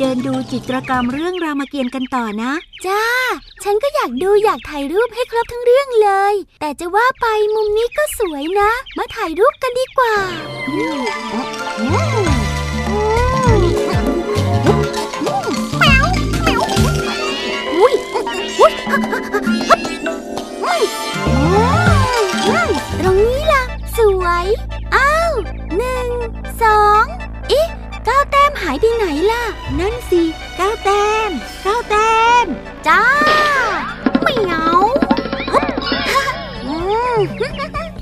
เดินดูจิตรกรรมเรื่องรามเกียรติ์กันต่อนะ จ้า ฉันก็อยากดูอยากถ่ายรูปให้ครบทั้งเรื่องเลย แต่จะว่าไปมุมนี้ก็สวยนะ มาถ่ายรูปกันดีกว่าอืมอืมอืมแมวแมวอุ้ยอุ้ยอืมตรงนี้ล่ะ สวย อ้าวหนึ่งสองอีก้ายไปไหนล่ะ นั่นสิเก้าแต้มเก้าแต้มจ้าไม่เอา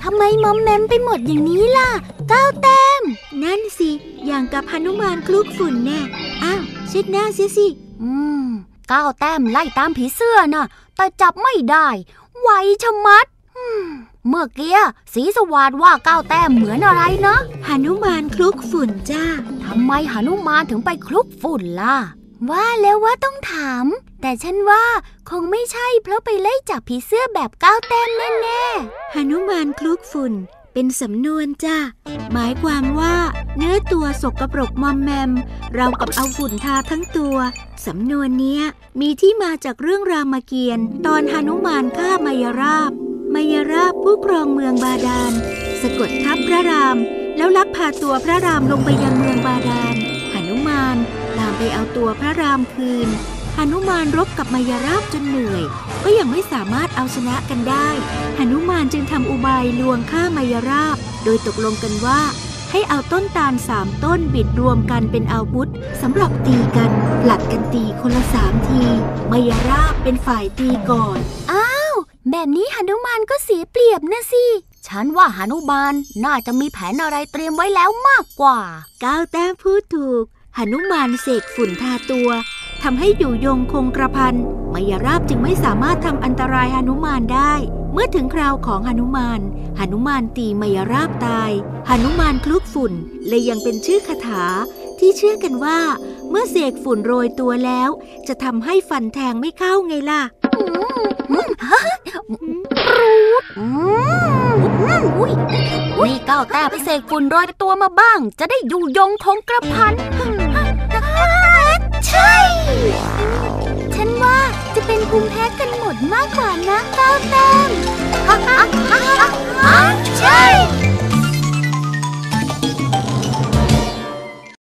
ทำไมมอมแมมไปหมดอย่างนี้ล่ะก้าวแต้มนั่นสิ อย่างกับหนุมานคลุกฝุ่นแน่อ้าวเช็ดหน้าเสียสิ อืมก้าวแต้มไล่ตามผีเสื้อน่ะ แต่จับไม่ได้ ไวชะมัด เมื่อกี้สีสวาดว่าก้าวแต้มเหมือนอะไรนะหนุมานคลุกฝุ่นจ้าทำไมหนุมานถึงไปคลุกฝุ่นล่ะ ว่าแล้วว่าต้องถาม แต่ฉันว่าคงไม่ใช่เพราะไปไล่จับผีเสื้อแบบก้าวแต้มแน่หนุมานคลุกฝุ่นเป็นสำนวนจ้าหมายความว่า เนื้อตัวสกปรกมอมแมม เรากับเอาฝุ่นทาทั้งตัว สำนวนเนี้ยมีที่มาจากเรื่องรามเกียรติ์ตอนหนุมานฆ่ามายราบ มายราบผู้ครองเมืองบาดาล สะกดทับพระราม แล้วลักพาตัวพระรามลงไปยังเมืองบาดาลหนุมานตามไปเอาตัวพระรามคืนหนุมานรบกับมายราบจนเหนื่อย ก็ยังไม่สามารถเอาชนะกันได้หนุมานจึงทำอุบายลวงฆ่ามายราบ โดยตกลงกันว่าให้เอาต้นตาลสามต้นบิดรวมกันเป็นอาวุธสำหรับตีกันผลัดกันตีคนละสามที มายราบเป็นฝ่ายตีก่อนอ้า แบบนี้หนุมานก็เสียเปรียบนะสิ ฉันว่าหนุมานน่าจะมีแผนอะไรเตรียมไว้แล้วมากกว่า ก้าวแต้มพูดถูกหนุมานเสกฝุ่นทาตัวทำให้อยู่ยงคงกระพันมายราบจึงไม่สามารถทำอันตรายหนุมานได้ เมื่อถึงคราวของหนุมานหนุมานตีมายราบตายหนุมานคลุกฝุ่นเลยยังเป็นชื่อคาถาที่เชื่อกันว่า เมื่อเสกฝุ่นโรยตัวแล้ว จะทำให้ฟันแทงไม่เข้าไงล่ะอืมฮะอืมอุ้ย นี่ก้าวแต้มไปเสกฝุ่นโรยตัวมาบ้าง จะได้อยู่ยงคงกระพัน ใช่ ฉันว่าจะเป็นภูมิแพ้กันหมดมากกว่านะก้าวแต้มใช่